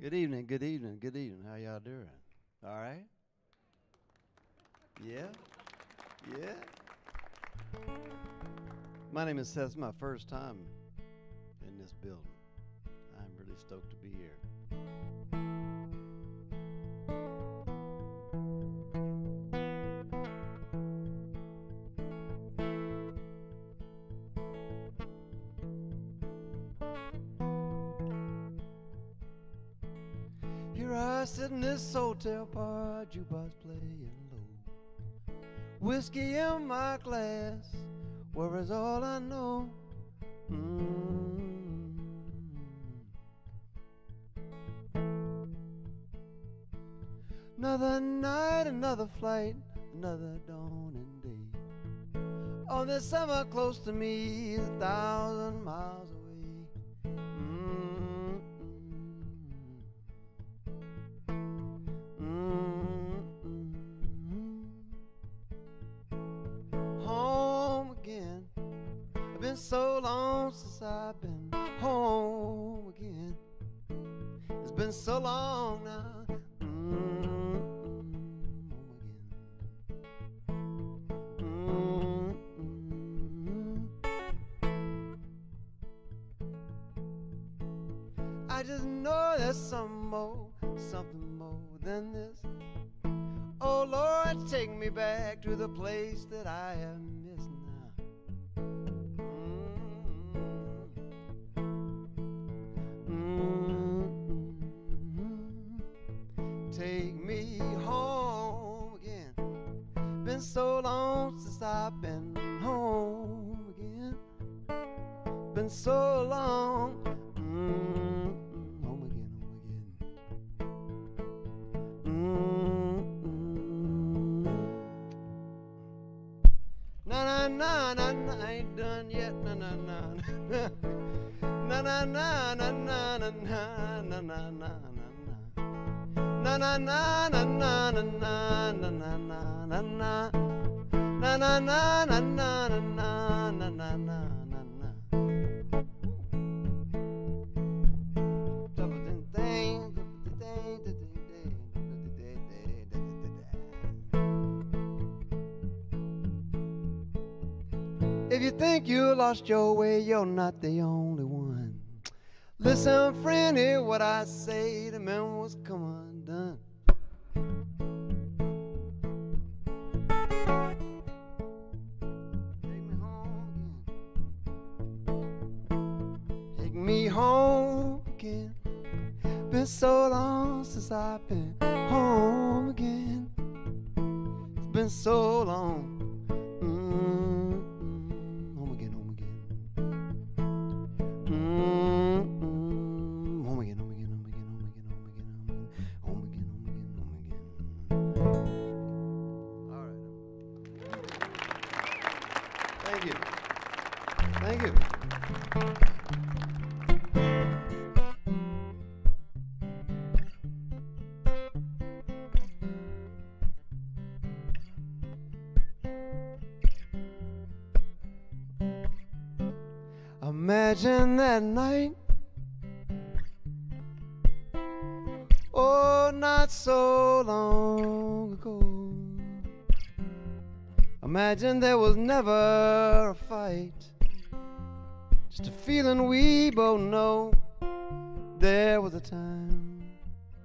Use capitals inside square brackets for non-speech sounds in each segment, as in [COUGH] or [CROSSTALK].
Good evening, good evening, good evening. How y'all doing? All right? Yeah? Yeah? My name is Seth. It's my first time in this building. I'm really stoked to be here. This hotel bar, jukebox playing low. Whiskey in my glass, where is all I know. Mm. Another night, another flight, another dawning day. On this summer close to me, a thousand miles away. I've been home again. It's been so long now. Home again. Mm-mm. I just know there's some more, something more than this. Oh Lord, take me back to the place that I have you your way, you're not the only one. Listen, friend, hear what I say. The man was come undone. Take me home again. Take me home again. Been so long since I've been home again. It's been so long. Imagine that night. Oh, not so long ago. Imagine there was never a fight. Just a feeling we both know. There was a time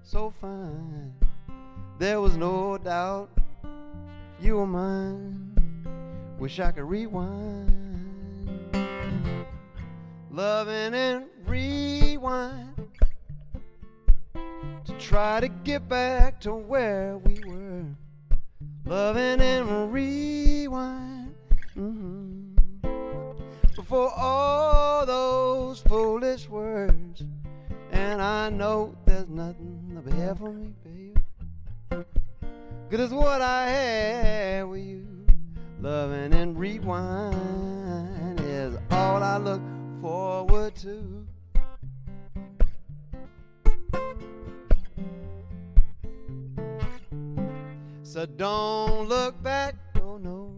so fine. There was no doubt you were mine. Wish I could rewind loving and rewind to try to get back to where we were. Loving and rewind mhm. before all those foolish words. And I know there's nothing up here for me, baby. Good as what I had with you. Loving and rewind is all I look forward to. So don't look back, oh no.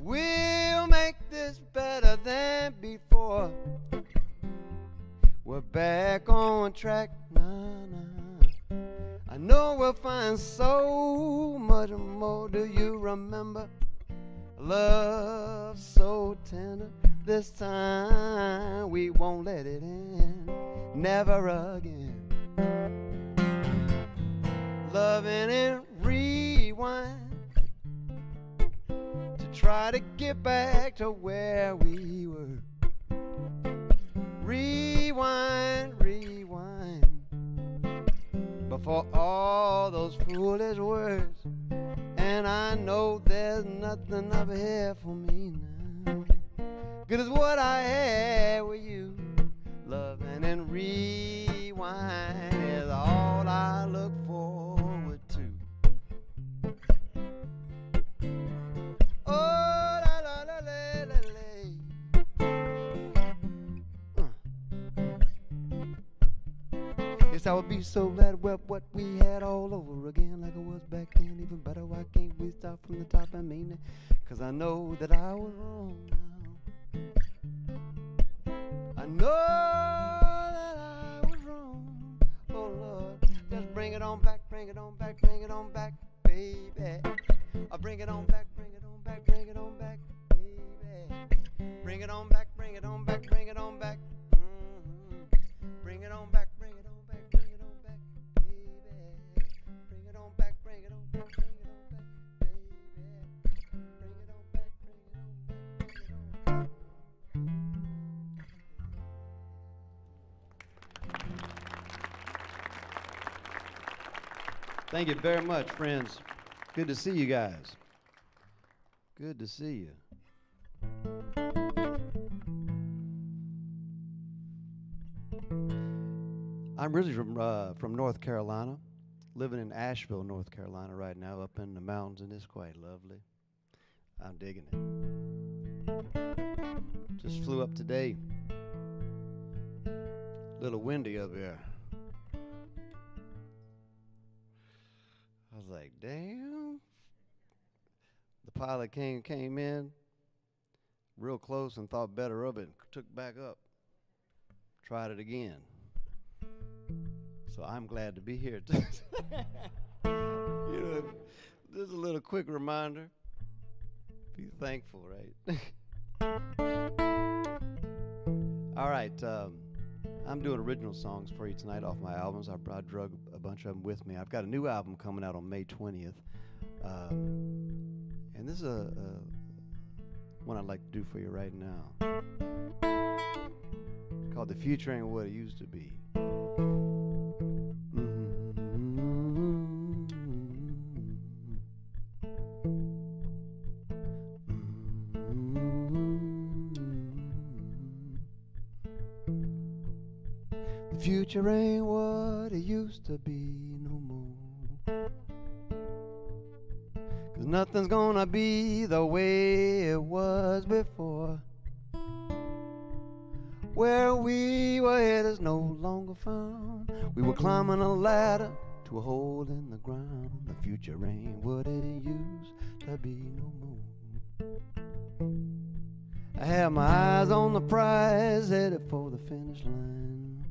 We'll make this better than before. We're back on track. Nah, nah. I know we'll find so much more. Do you remember? Love so tender. This time we won't let it end. Never again. Loving and rewind to try to get back to where we were. Rewind, rewind before all those foolish words. And I know there's nothing up here for me now. Good as what I had with you. Loving and rewind is all I look forward I would be so glad with what we had all over again, like it was back then. Even better, why can't we start from the top? I mean it, cause I know that I was wrong now. I know that I was wrong. Oh Lord, just bring it on back, bring it on back, bring it on back, baby. I bring it on back, bring it on back, bring it on back, baby. Bring it on back, bring it on back, bring it on back. Thank you very much, friends. Good to see you guys. Good to see you. I'm really from uh, from North Carolina, living in Asheville, North Carolina right now, up in the mountains, and it's quite lovely. I'm digging it. Just flew up today. Little windy up here. Came came in real close and thought better of it, took back up. Tried it again. So I'm glad to be here. [LAUGHS] you know, just a little quick reminder. Be thankful, right? [LAUGHS] All right. Um, I'm doing original songs for you tonight off my albums. I, I drug a bunch of them with me. I've got a new album coming out on May 20th. Um, and this is a, a one I'd like to do for you right now. Called The Future Ain't What It Used to Be. The future ain't what it used to be nothing's gonna be the way it was before. Where we were headed is no longer found. We were climbing a ladder to a hole in the ground. The future ain't what it used to be no more. I had my eyes on the prize, headed for the finish line.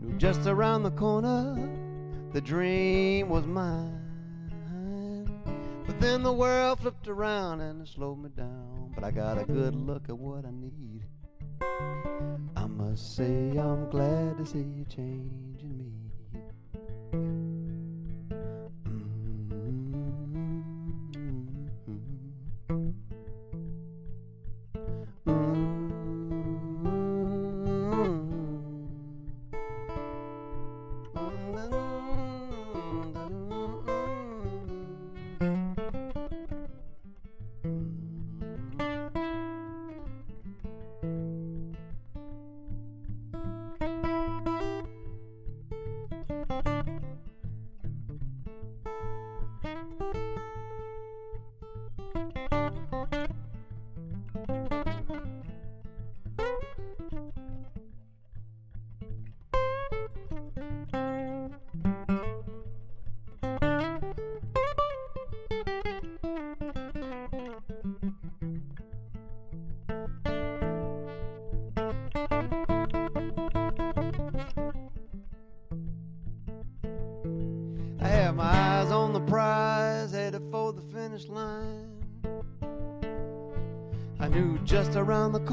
Knew just around the corner, the dream was mine. But then the world flipped around and it slowed me down. But I got a good look at what I need. I must say I'm glad to see you changing me.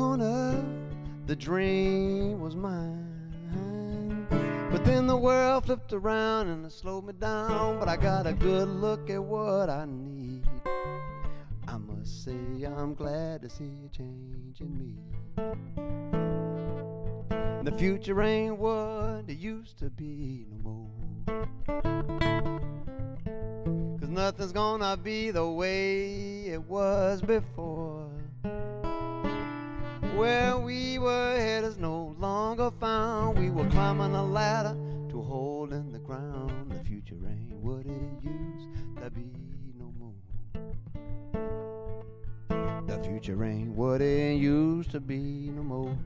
Corner the dream was mine. But then the world flipped around and it slowed me down. But I got a good look at what I need. I must say, I'm glad to see a change in me. The future ain't what it used to be no more. Cause nothing's gonna be the way it was before. Where we were headed is no longer found. We were climbing a ladder to hold in the ground. The future ain't what it used to be no more. The future ain't what it used to be no more.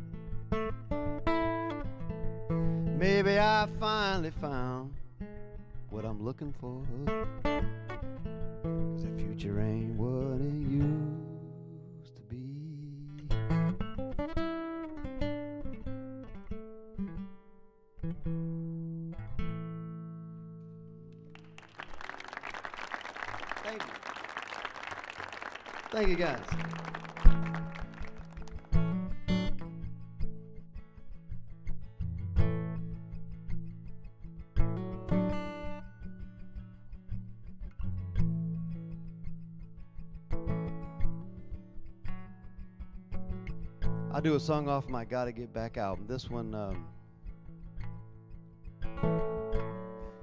Maybe I finally found what I'm looking for. Cause the future ain't what it used Thank you, guys. I'll do a song off my Gotta Get Back album. This one, um,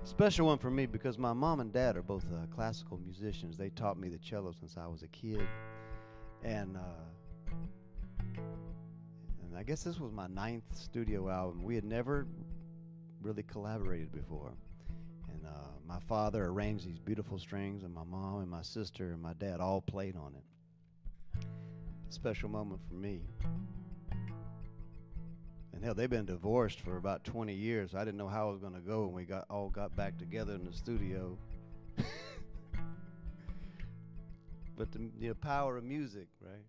special one for me because my mom and dad are both uh, classical musicians. They taught me the cello since I was a kid, and uh, and I guess this was my ninth studio album. We had never really collaborated before, and uh, my father arranged these beautiful strings, and my mom and my sister and my dad all played on it. Special moment for me. And hell, they've been divorced for about 20 years. I didn't know how it was going to go when we got all got back together in the studio. [LAUGHS] but the, the power of music, right?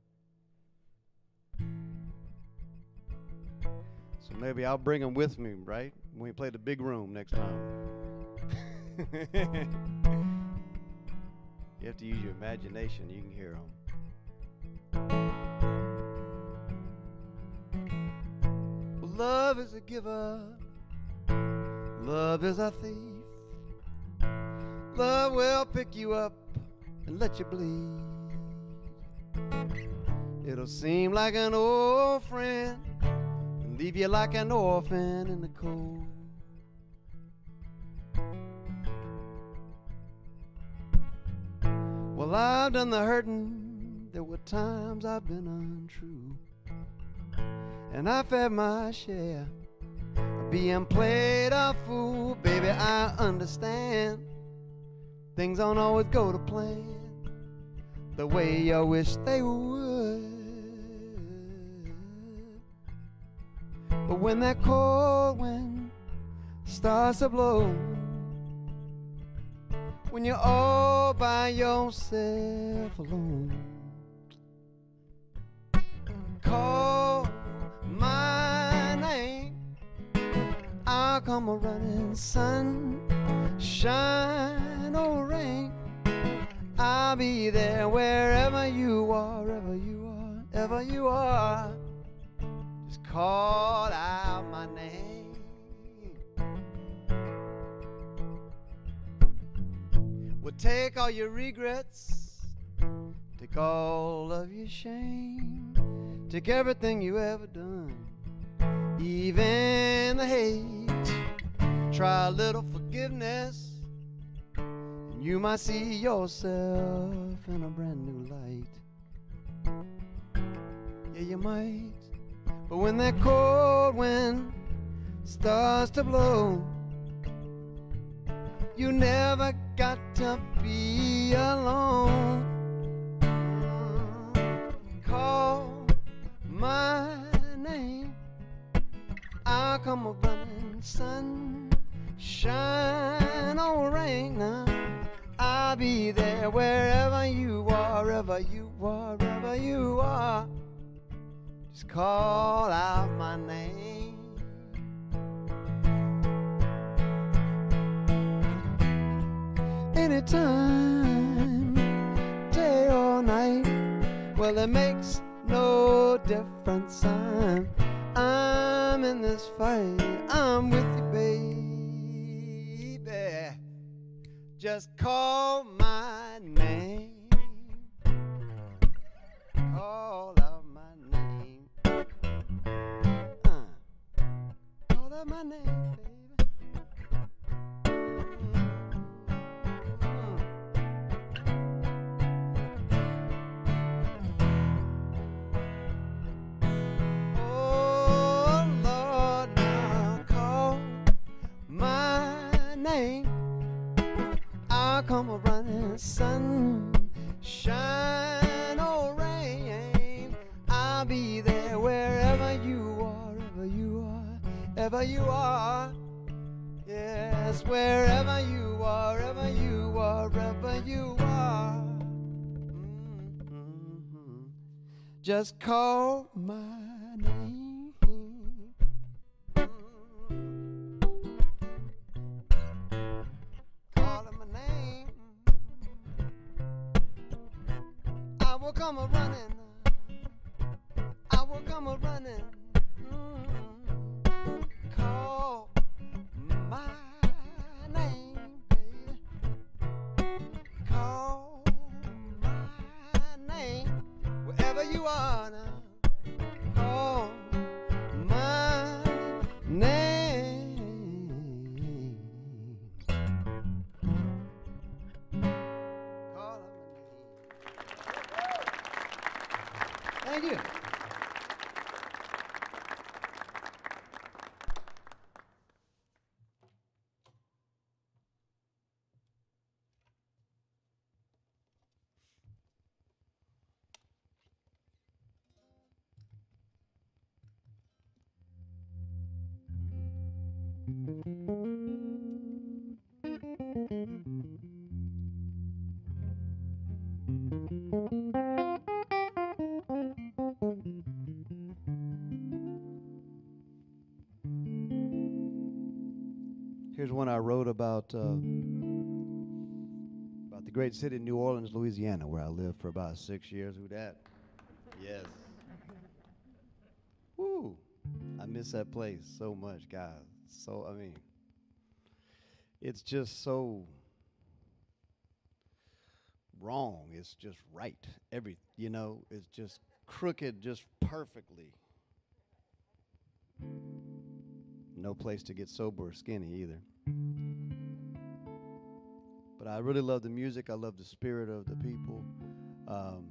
So maybe I'll bring them with me, right? When we play the big room next time. [LAUGHS] you have to use your imagination. You can hear them. Love is a giver. Love is a thief. Love will pick you up and let you bleed. It'll seem like an old friend and leave you like an orphan in the cold. Well, I've done the hurting. There were times I've been untrue and I've had my share of being played a fool. Baby, I understand things don't always go to plan the way you wish they would. But when that cold wind starts to blow, when you're all by yourself alone, call my name. I'll come a running sun, shine or rain. I'll be there wherever you are, ever you are, ever you are. Just call out my name. Well, take all your regrets, take all of your shame. Take everything you ever done, even the hate. Try a little forgiveness, and you might see yourself in a brand new light. Yeah, you might. But when that cold wind starts to blow, you never got to be alone. Call my name. I'll come a running sun, shine or rain. Now. I'll be there wherever you are, wherever you are, ever you are. Just call out my name. Anytime, day or night, Well, it makes no difference. I'm, I'm in this fight. I'm with you, baby. Just call my name. Call out my name. Uh, call out my name, baby. Come a running sun, shine or rain. I'll be there wherever you are, ever you are, ever you are. Yes, wherever you are, ever you are, ever you are. Mhm. Just call my Here's one I wrote about uh, about the great city of New Orleans, Louisiana, where I lived for about six years. Who that? Yes. Woo! I miss that place so much, guys. So I mean, it's just so wrong. It's just right. Every you know, it's just crooked, just perfectly. No place to get sober or skinny either. But I really love the music. I love the spirit of the people. Um,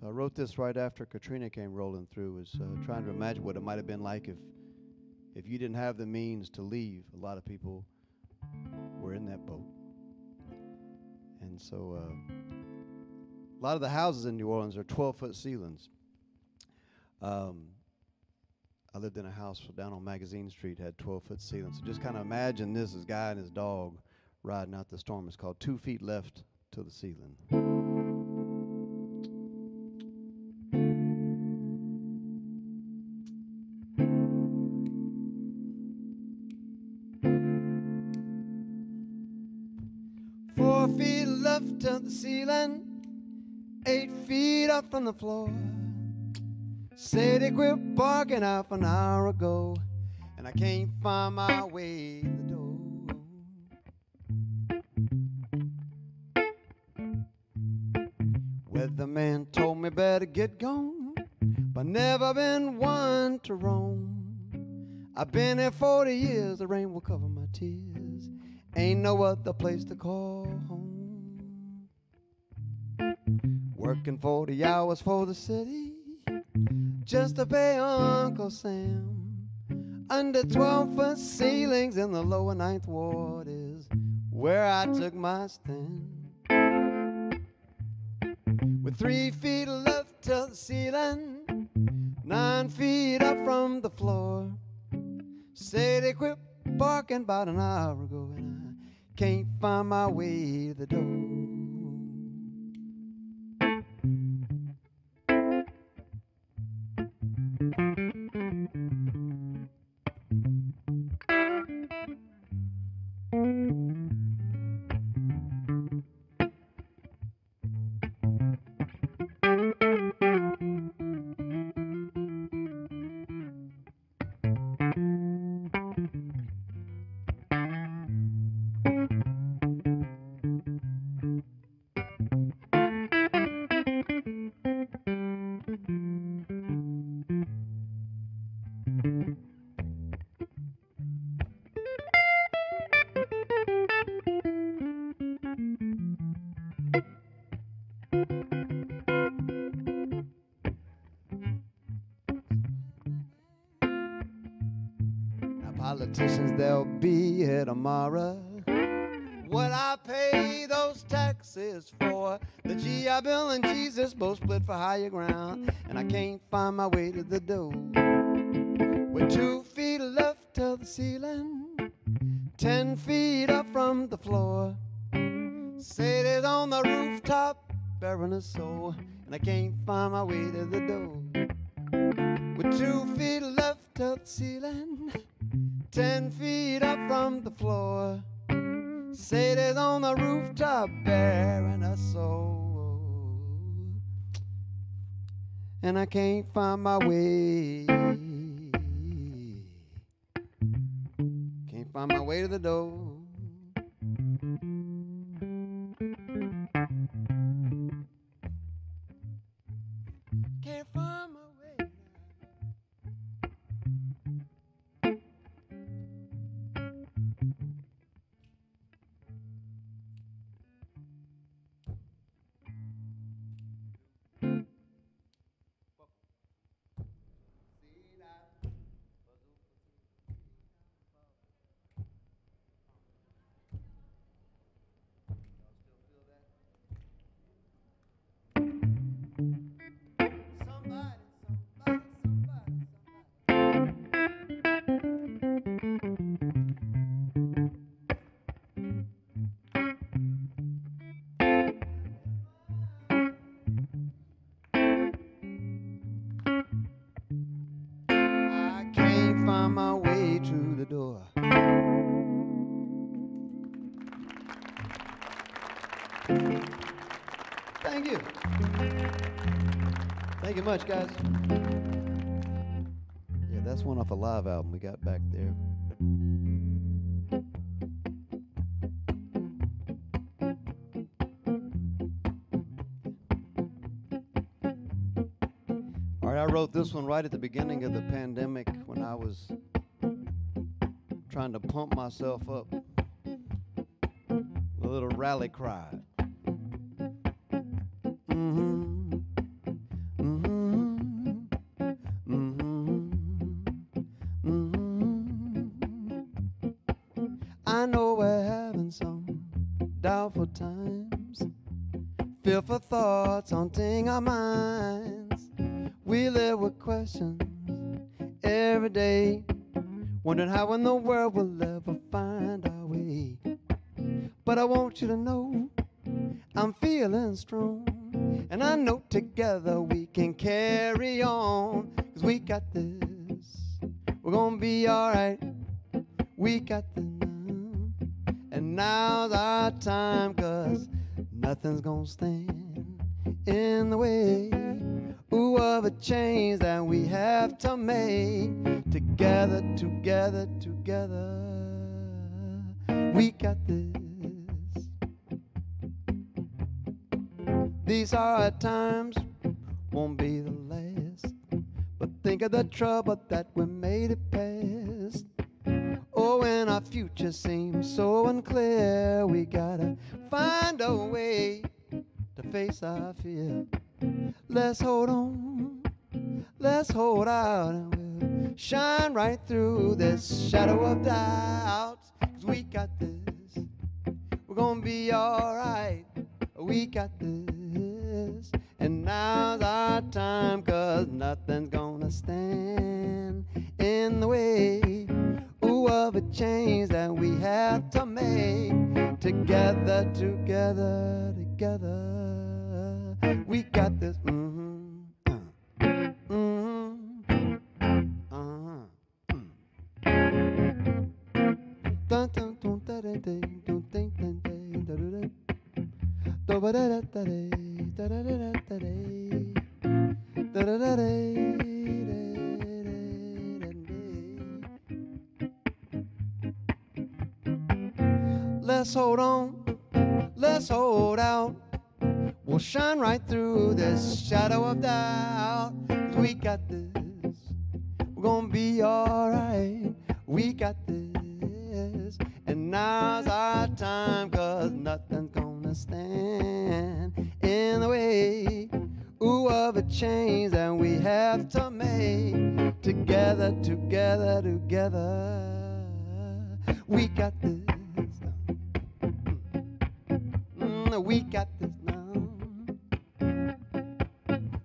so I wrote this right after Katrina came rolling through. Was uh, trying to imagine what it might have been like if, if you didn't have the means to leave. A lot of people were in that boat, and so uh, a lot of the houses in New Orleans are 12-foot ceilings. Um, I lived in a house down on Magazine Street, had 12 foot ceilings. So just kind of imagine this as guy and his dog riding out the storm. It's called Two Feet Left to the Ceiling. Eight feet up from the floor. Said they quit barking half an hour ago, and I can't find my way to the door. Weatherman told me better get gone, but never been one to roam. I've been here 40 years, the rain will cover my tears. Ain't no other place to call home. Working 40 hours for the city just to pay Uncle Sam. Under 12 foot ceilings in the lower ninth ward is where I took my stand. With three feet left to the ceiling, nine feet up from the floor. They quit barking about an hour ago, and I can't find my way to the door. Tomorrow. What I pay those taxes for? The GI Bill and Jesus both split for higher ground, and I can't find my way to the door. With two feet left to the ceiling, ten feet up from the floor. Sadie's on the rooftop, bearing a soul, and I can't find my way to the door. With two feet left to the ceiling, ten feet up from the floor. Sadie's on the rooftop, bearing a soul, and I can't find my way. Can't find my way to the door. Thank you. Thank you much, guys. Yeah, that's one off a live album we got back there. All right, I wrote this one right at the beginning of the pandemic when I was trying to pump myself up. A little rally cry. Mm-hmm. Mm-hmm. Mm-hmm. I know we're having some doubtful times, fearful thoughts haunting our minds. We live with questions every day, wondering how in the world we'll ever find our way. But I want you to know trouble that we made it past. Oh, when our future seems so unclear, we gotta find a way to face our fear. Let's hold on, let's hold out, and we'll shine right through this shadow of doubt. Cause we got this, we're gonna be alright. We got this, and now's our time, cause nothing's gonna stand in the way. Ooh, of a change that we have to make. Together, together, together. We got this. Mm-hmm. Uh, mm-hmm. Uh-huh. Mm. Dun, dun, dun, da, da, da, dun, da, da, da. Let's hold on, let's hold out. We'll shine right through this shadow of doubt. 'Cause we got this. We're gonna be alright. We got this. And now's our time, cause nothing's gonna stand in the way. Ooh, of a change that we have to make. Together, together, together. We got this. Mm, we got this now.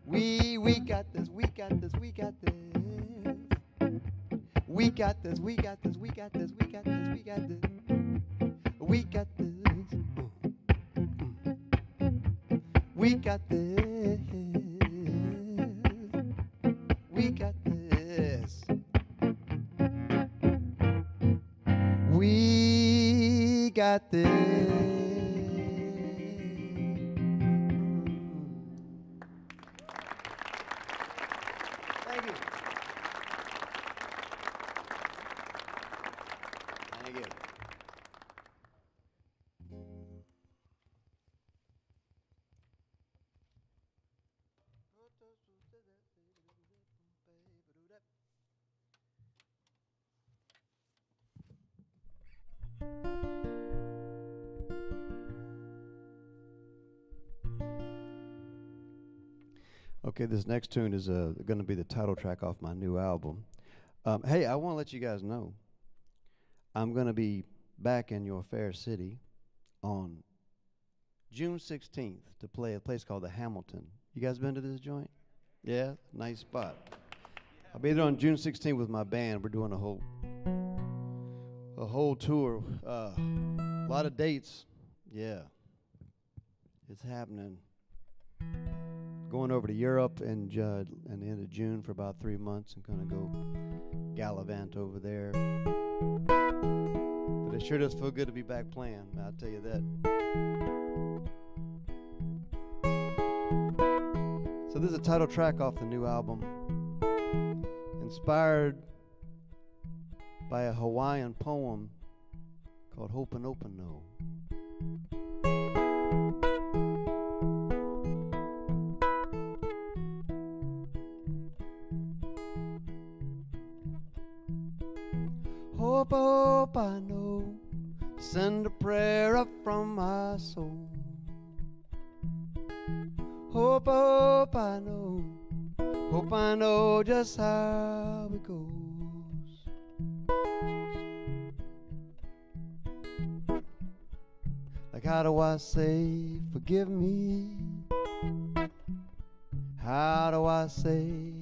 We we got this. We got this. We got this. We got this. We got this. We got this. We got this. We got this. We got this. We got this. We got this. We got this. Okay, this next tune is uh, going to be the title track off my new album. Um, hey, I want to let you guys know I'm going to be back in your fair city on June 16th to play a place called the Hamilton. You guys been to this joint? Yeah, nice spot. I'll be there on June 16th with my band. We're doing a whole a whole tour. Uh, a lot of dates. Yeah, it's happening. Going over to Europe and uh, in the end of June for about three months and gonna go gallivant over there. But it sure does feel good to be back playing. I'll tell you that. So this is a title track off the new album, inspired by a Hawaiian poem called Ho'oponopono. Hope, hope I know, send a prayer up from my soul. Hope, hope I know, hope I know just how it goes. Like, how do I say, forgive me? How do I say,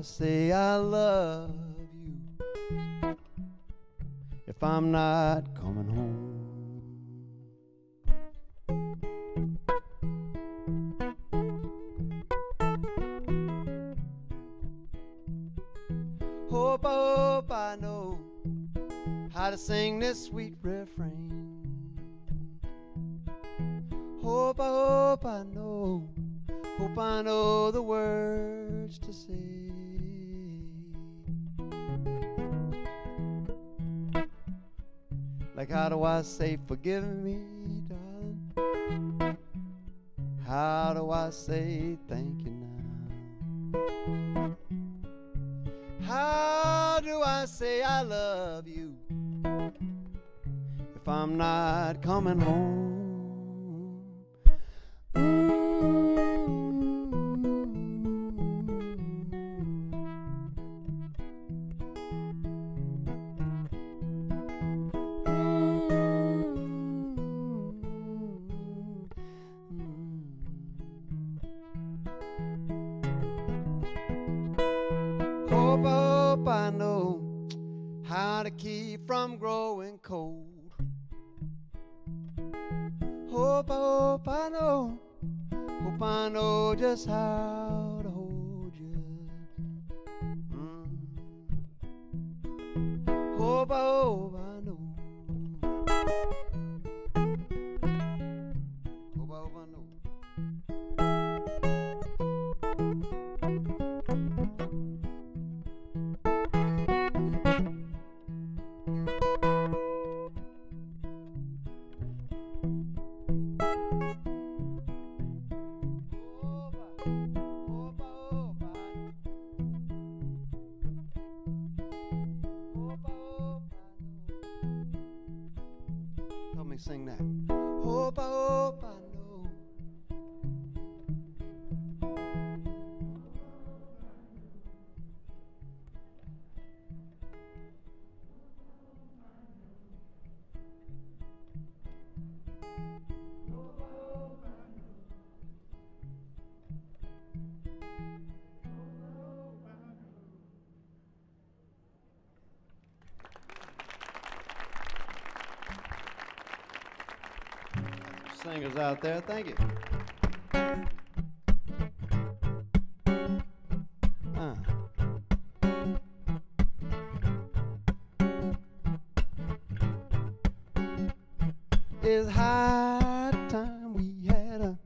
I say, I love you? If I'm not I know how to keep from growing cold. Hope, hope I know, hope I know just how singers out there. Thank you. Uh. It's high time we had a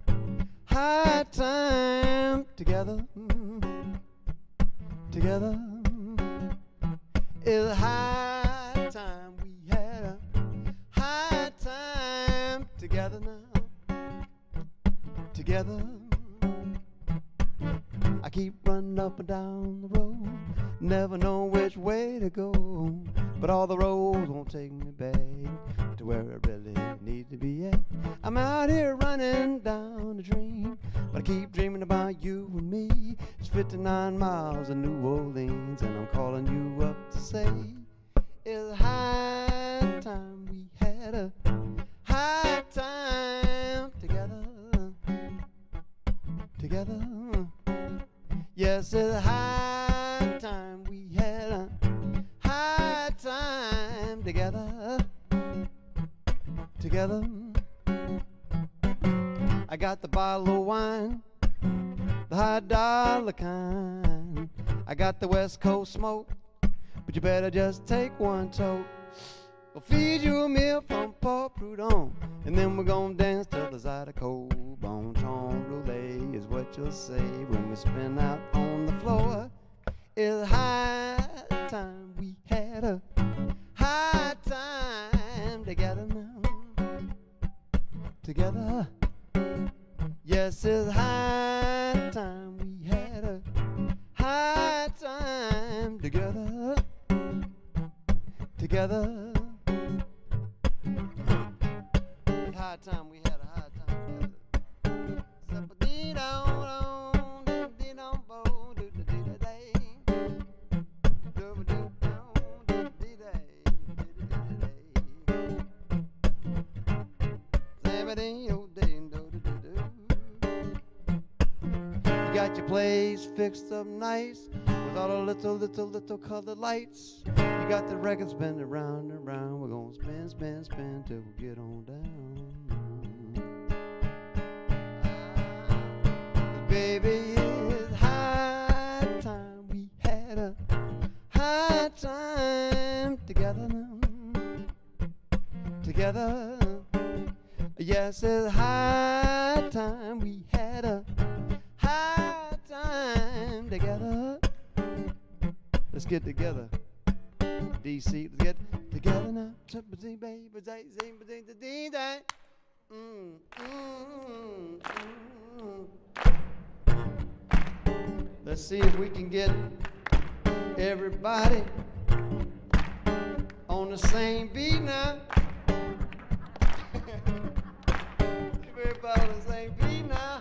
high time together. Together. Up and down the road, never know which way to go. But all the roads won't take me back to where I really need to be at. I'm out here running down a dream, but I keep dreaming about you and me. It's 59 miles of New Orleans, and I'm calling you up to say it's high time we had a high time together. Together. Yes, it's high time we had a high time together. Together. I got the bottle of wine, the high dollar kind. I got the West Coast smoke, but you better just take one toke. We'll feed you a meal from Paul Prudhomme, and then we're gonna dance till the cold bone. Chon roulette is what you'll say when we spin out on the floor. It's high time we had a high time together now. Together. Yes, it's high time we had a high time together. Together. It's high time we fixed up nice with all the little, little, little colored lights. You got the record spinning round and round. We're gonna spin, spin, spin till we get on down. Ah, baby, it's high time we had a high time together. Together. Yes, it's high time we had a high time together. Let's get together. DC, let's get together now. Tippity baby, day, ding, day. Mm, mm, mm. Let's see if we can get everybody on the same beat now. [LAUGHS] Everybody on the same beat now.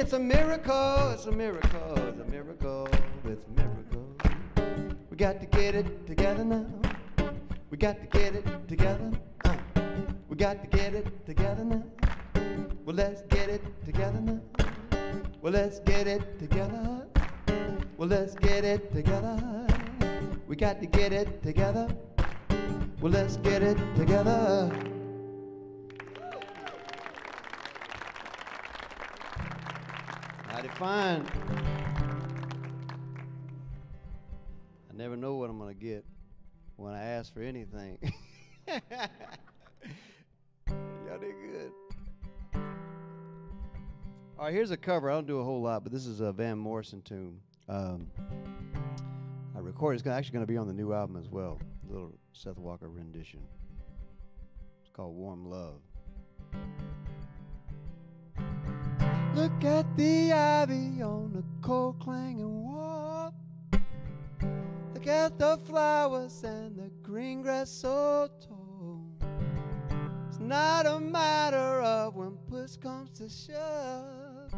It's a miracle, it's a miracle, it's a miracle, it's a miracle. We got to get it together now. We got to get it together. Uh. We got to get it together now. Well, let's get it together now. Well, let's get it together. Well, let's get it together. We got to get it together. Well, let's get it together. Mighty fine. I never know what I'm gonna get when I ask for anything. [LAUGHS] Y'all did good. All right, here's a cover. I don't do a whole lot, but this is a Van Morrison tune. Um, I recorded. It's actually going to be on the new album as well. A little Seth Walker rendition. It's called Warm Love. Look at the ivy on the cold clanging wall. Look at the flowers and the green grass so tall. It's not a matter of when push comes to shove.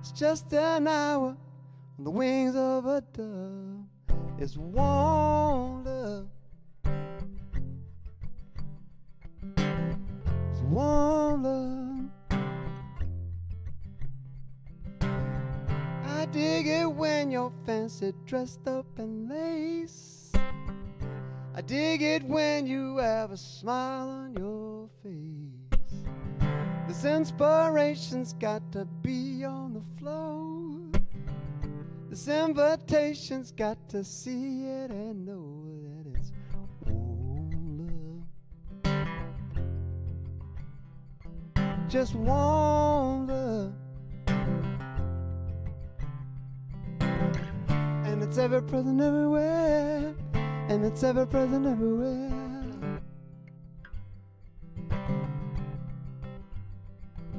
It's just an hour on the wings of a dove. It's warm love. It's warm love. I dig it when you're fancy dressed up in lace. I dig it when you have a smile on your face. This inspiration's got to be on the floor. This invitation's got to see it and know that it's warm love. Just warm love. And it's ever present everywhere. And it's ever present everywhere.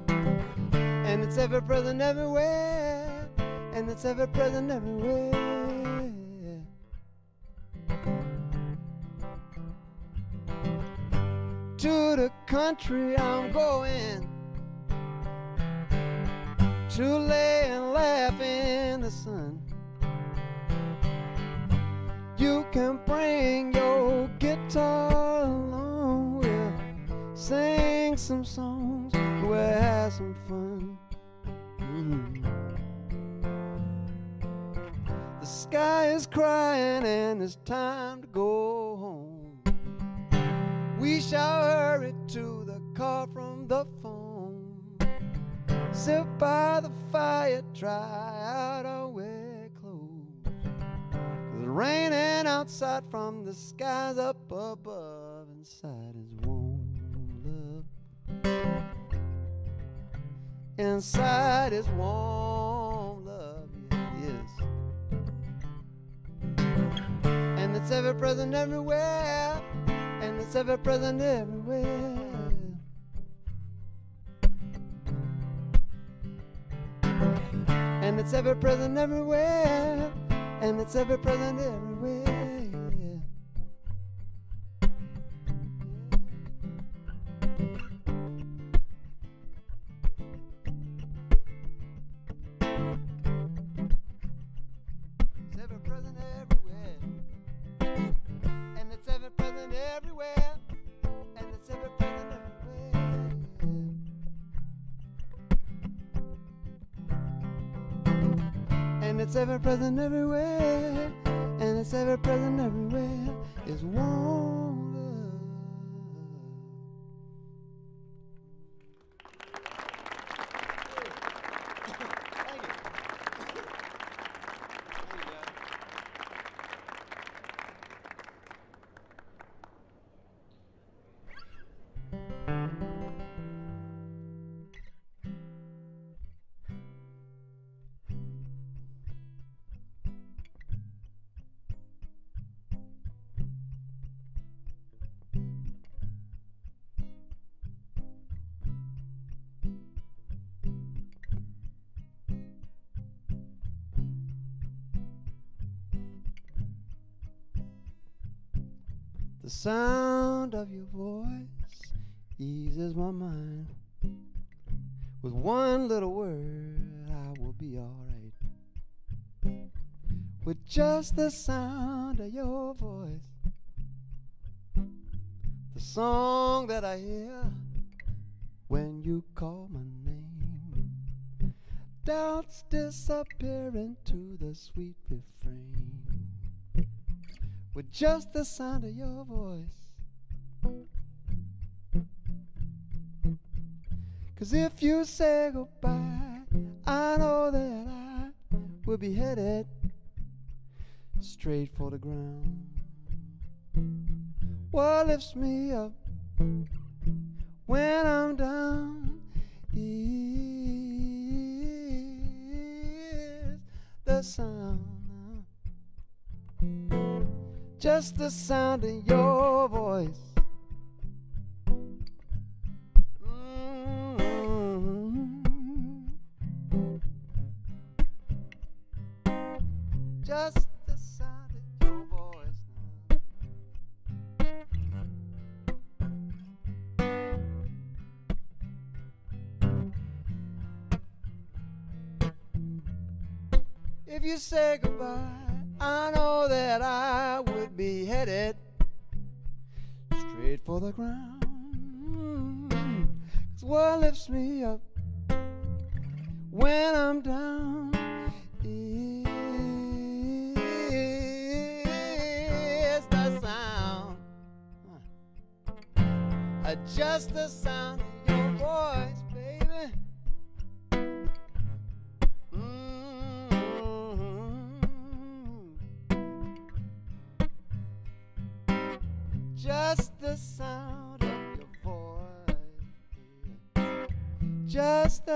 And it's ever present everywhere. And it's ever present everywhere. To the country I'm going to lay and laugh in the sun. Can bring your guitar along. We'll sing some songs. We'll have some fun. Mm. The sky is crying and it's time to go home. We shall hurry to the car from the phone. Sit by the fire, dry out. It's raining outside from the skies up above. Inside is warm love. Inside is warm love. Is. And it's ever present everywhere. And it's ever present everywhere. And it's ever present everywhere. And it's ever present everywhere. It's ever present everywhere. And it's ever present everywhere. Is warm sound of your voice eases my mind. With one little word, I will be alright. With just the sound of your voice, the song that I hear when you call my name, doubts disappear into the sweet refrain with just the sound of your voice. Cause if you say goodbye, I know that I will be headed straight for the ground. What lifts me up when I'm down just the sound of your voice. Mm. Just the sound of your voice. If you say goodbye, for the ground. Cause what lifts me up when I'm down is the sound, just the sound of your voice.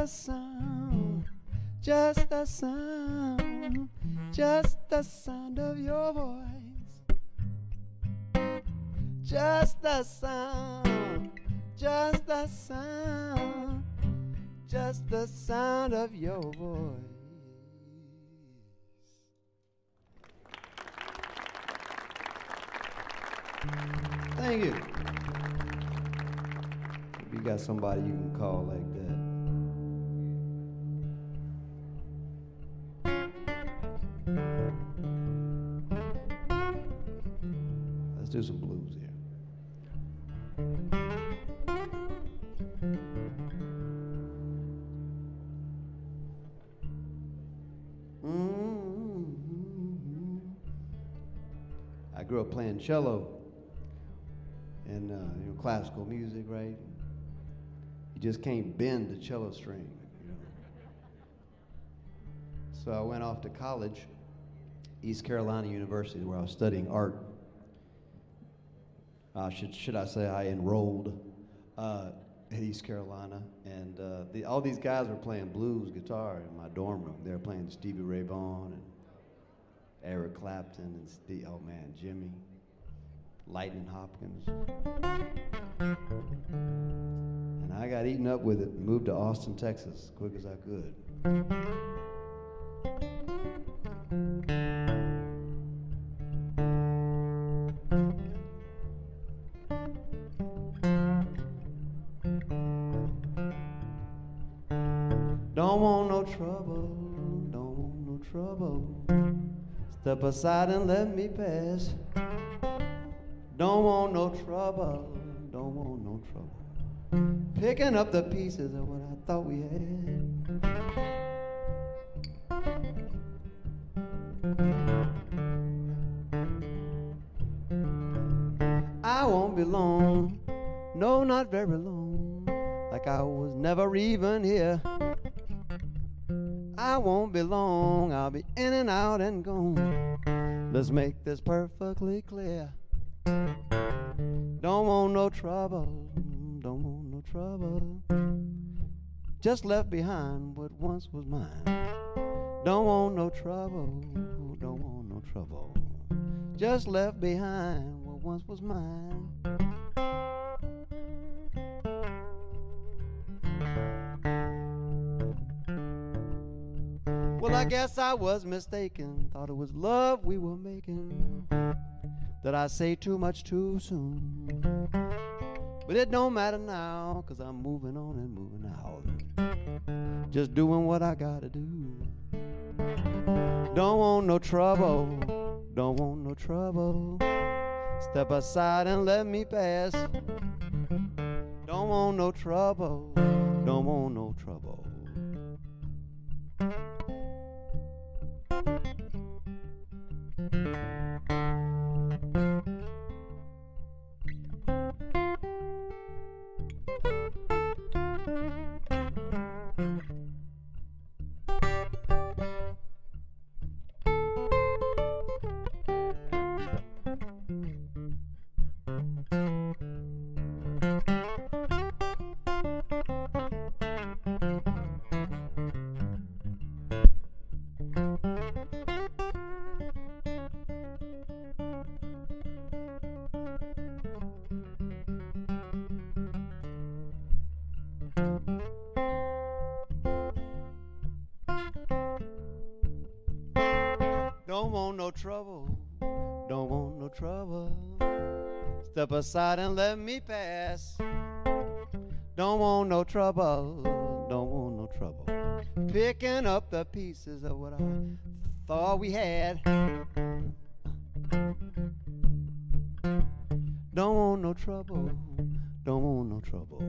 The sound. Just the sound. Just the sound of your voice. Just the sound. Just the sound. Just the sound of your voice. Thank you. If you got somebody you can call like that. Cello and uh, you know classical music, right? You just can't bend the cello string. You know? So I went off to college, East Carolina University, where I was studying art. Uh, should should I say I enrolled uh, at East Carolina, and uh, the, all these guys were playing blues guitar in my dorm room. They were playing Stevie Ray Vaughan and Eric Clapton and Steve, oh man, Jimmy. Lightning Hopkins. And I got eaten up with it and moved to Austin, Texas, as quick as I could. Don't want no trouble, don't want no trouble. Step aside and let me pass. Don't want no trouble, don't want no trouble. Picking up the pieces of what I thought we had. I won't be long, no, not very long, like I was never even here. I won't be long, I'll be in and out and gone. Let's make this perfectly clear. Don't want no trouble, don't want no trouble. Just left behind what once was mine. Don't want no trouble, don't want no trouble. Just left behind what once was mine. Well, I guess I was mistaken. Thought it was love we were making. Did I say too much too soon? But it don't matter now, cause I'm moving on and moving out. Just doing what I gotta do. Don't want no trouble, don't want no trouble. Step aside and let me pass. Don't want no trouble, don't want no trouble. Don't want no trouble, don't want no trouble. Step aside and let me pass. Don't want no trouble, don't want no trouble. Picking up the pieces of what I thought we had. Don't want no trouble, don't want no trouble.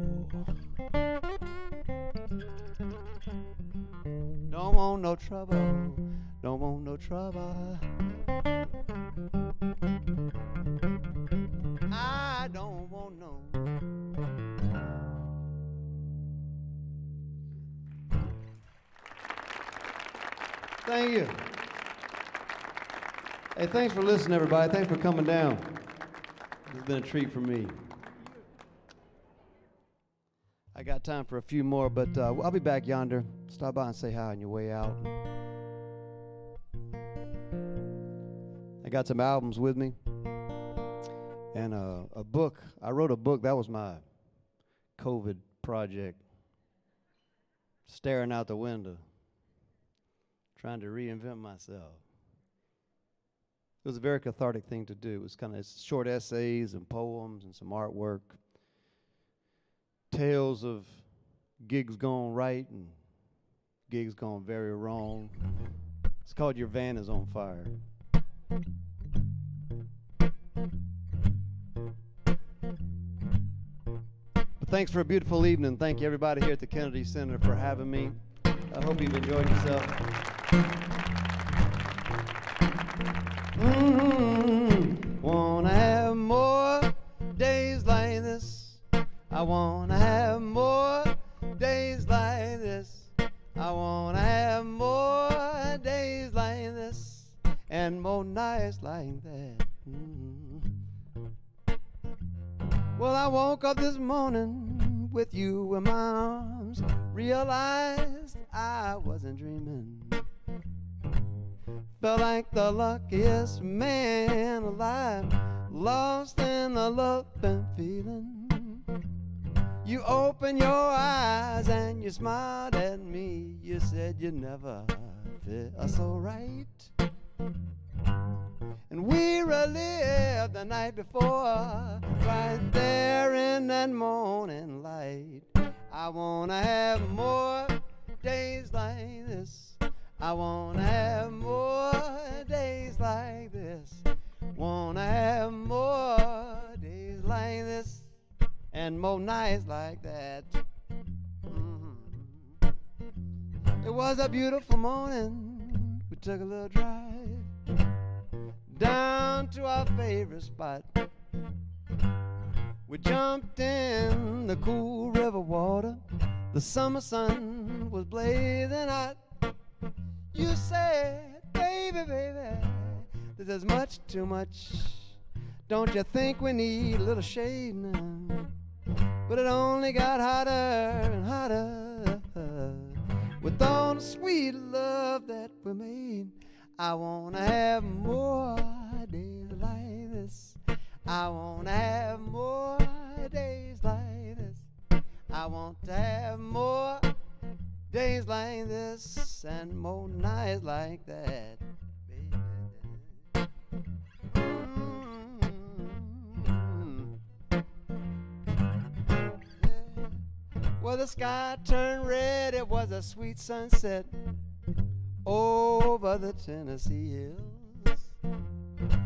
Don't want no trouble, don't want no trouble. I don't want no. Thank you. Hey, thanks for listening, everybody. Thanks for coming down. This has been a treat for me. I got time for a few more, but uh, I'll be back yonder. Stop by and say hi on your way out. Got some albums with me and uh, a book. I wrote a book. That was my COVID project. Staring out the window, trying to reinvent myself. It was a very cathartic thing to do. It was kind of short essays and poems and some artwork, tales of gigs gone right and gigs gone very wrong. It's called Your Van is on Fire. Thanks for a beautiful evening. Thank you, everybody here at the Kennedy Center, for having me. I hope you've enjoyed yourself. Mm-hmm. Wanna have more days like this. I wanna have more days like this. I wanna have more days like this and more nights like that. Well, I woke up this morning with you in my arms, realized I wasn't dreaming. Felt like the luckiest man alive, lost in the love and feeling. You opened your eyes and you smiled at me. You said you never felt so right. And we relived the night before, right there in that morning light. I wanna have more days like this. I wanna have more days like this. Wanna have more days like this and more nights like that. Mm-hmm. It was a beautiful morning. We took a little drive down to our favorite spot. We jumped in the cool river water. The summer sun was blazing hot. You said, baby, baby, this is much too much. Don't you think we need a little shade now? But it only got hotter and hotter with all the sweet love that we made. I wanna have more days like this. I wanna have more days like this. I want to have more days like this and more nights like that. Well, the sky turned red, it was a sweet sunset over the Tennessee hills.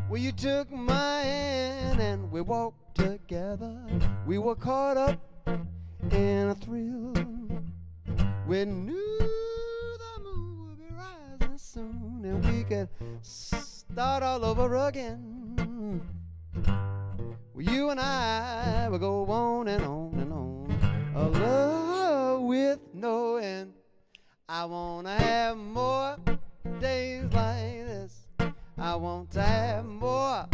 Well, you took my hand and we walked together. We were caught up in a thrill. We knew the moon would be rising soon and we could start all over again. Well, you and I would go on and on and on. A love with no end. I wanna have more days like this. I want to have more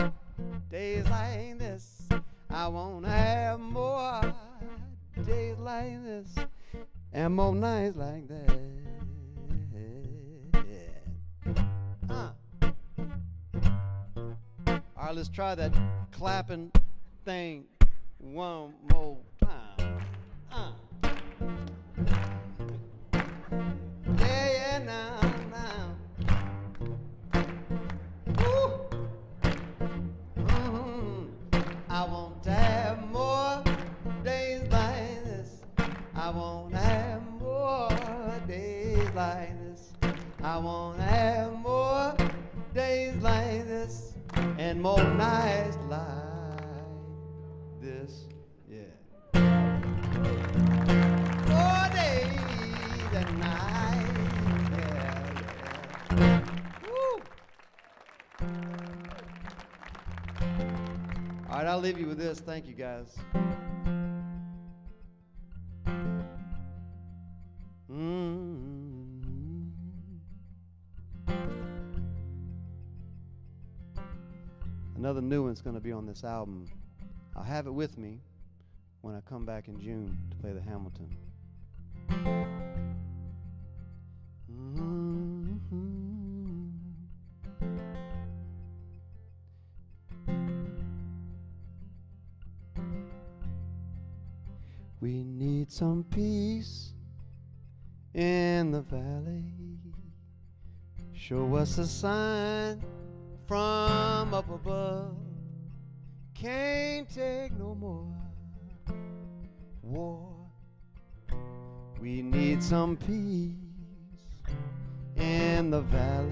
days like this. I wanna have more days like this and more nights like that. Uh. All right, let's try that clapping thing one more time. Uh. Days like this. I want to have more days like this and more nights like this. Yeah. More days and nights. Yeah, yeah. Woo. All right, I'll leave you with this. Thank you, guys. New one's going to be on this album. I'll have it with me when I come back in June to play the Hamilton. Mm-hmm. We need some peace in the valley. Show us a sign from up above. Can't take no more war. We need some peace in the valley.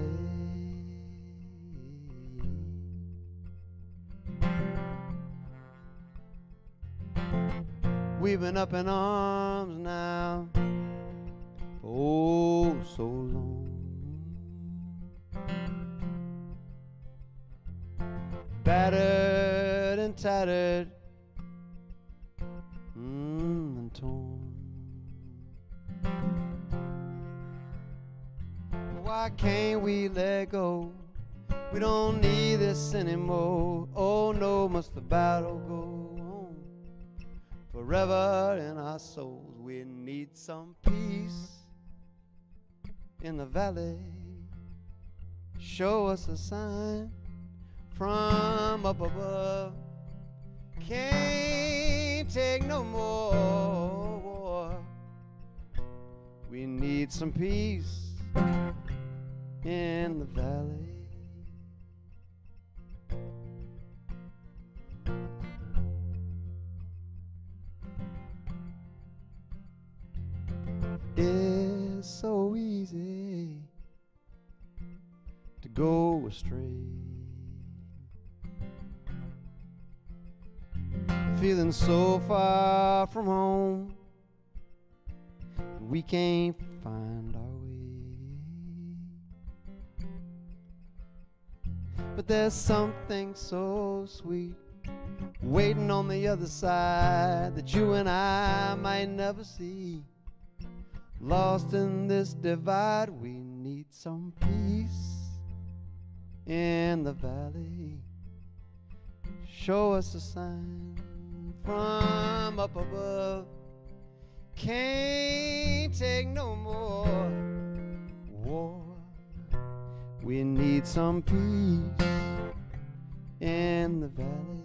We've been up in arms now oh so long. Battered tattered mm, and torn. Why can't we let go? We don't need this anymore. Oh no, must the battle go on forever in our souls? We need some peace in the valley. Show us a sign from up above. Can't take no more. We need some peace in the valley. It's so easy to go astray. Feeling so far from home, we can't find our way. But there's something so sweet waiting on the other side that you and I might never see. Lost in this divide, we need some peace in the valley. Show us a sign from up above. Can't take no more war. We need some peace in the valley.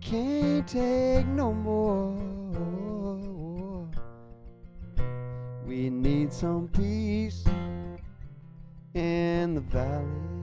Can't take no more war. We need some peace in the valley.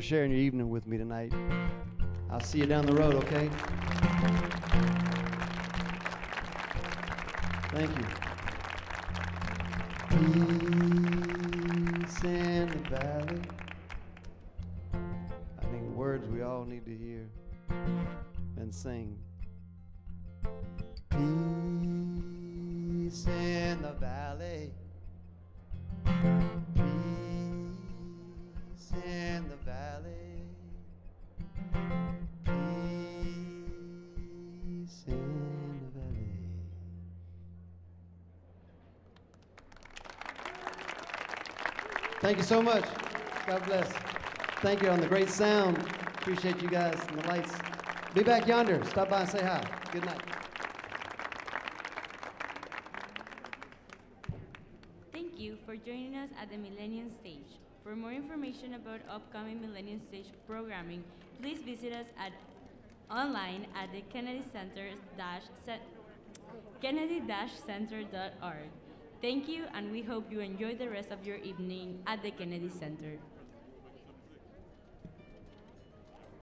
For sharing your evening with me tonight. I'll see you down the road, okay? Thank you. Thank you so much. God bless. Thank you on the great sound. Appreciate you guys and the lights. Be back yonder. Stop by and say hi. Good night. Thank you for joining us at the Millennium Stage. For more information about upcoming Millennium Stage programming, please visit us at online at the Kennedy Center dash kennedy-center.org. Thank you, and we hope you enjoy the rest of your evening at the Kennedy Center.